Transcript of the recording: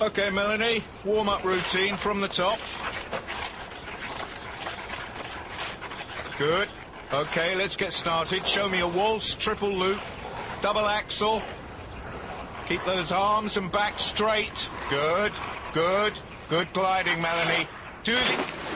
Okay, Melanie, warm-up routine from the top. Good. Okay, let's get started. Show me a waltz, triple loop, double axel. Keep those arms and back straight. Good, good, good gliding, Melanie. Do the...